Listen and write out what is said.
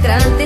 entran